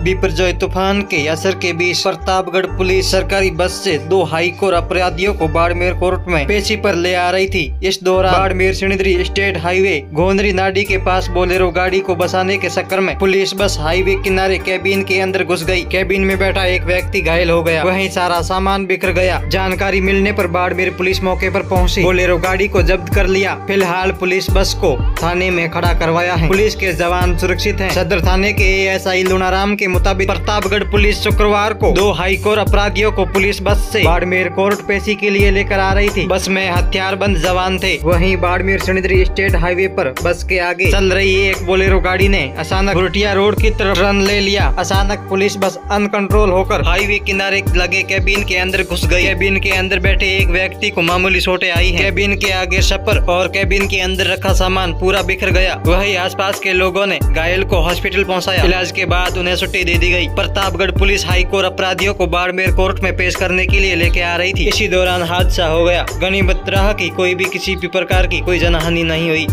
बिपरजॉय तूफ़ान के असर के बीच प्रतापगढ़ पुलिस सरकारी बस से दो हाईकोर अपराधियों को बाड़मेर कोर्ट में पेशी पर ले आ रही थी। इस दौरान बाड़मेर सिणिद्री स्टेट हाईवे गोंदरी नाडी के पास बोलेरो गाड़ी को बसाने के चक्कर में पुलिस बस हाईवे किनारे कैबिन के अंदर घुस गई। कैबिन में बैठा एक व्यक्ति घायल हो गया। वही सारा सामान बिखर गया। जानकारी मिलने आरोप बाड़मेर पुलिस मौके आरोप पहुँची। बोलेरो गाड़ी को जब्त कर लिया। फ़िलहाल पुलिस बस को थाने में खड़ा करवाया है। पुलिस के जवान सुरक्षित है। सदर थाने के एएसआई लुनाराम के मुताबिक प्रतापगढ़ पुलिस शुक्रवार को दो हाई कोर्ट अपराधियों को पुलिस बस से बाड़मेर कोर्ट पेशी के लिए लेकर आ रही थी। बस में हथियारबंद जवान थे। वहीं बाड़मेर सुनिद्री स्टेट हाईवे पर बस के आगे चल रही एक बोलेरो गाड़ी ने अचानक भुरटिया रोड की तरफ़ रन ले लिया। अचानक पुलिस बस अनकंट्रोल होकर हाईवे किनारे लगे कैबिन के अंदर घुस गई। कैबिन के अंदर बैठे एक व्यक्ति को मामूली चोटें आई है। कैबिन के आगे छप्पर और कैबिन के अंदर रखा सामान पूरा बिखर गया। वही आसपास के लोगों ने घायल को हॉस्पिटल पहुँचाया। इलाज के बाद उन्हें छुट्टी दे दी गई। प्रतापगढ़ पुलिस हाई कोर्ट अपराधियों को बाड़मेर कोर्ट में पेश करने के लिए लेके आ रही थी। इसी दौरान हादसा हो गया। गनीमत रहा की कोई भी किसी भी प्रकार की कोई जनहानि नहीं हुई।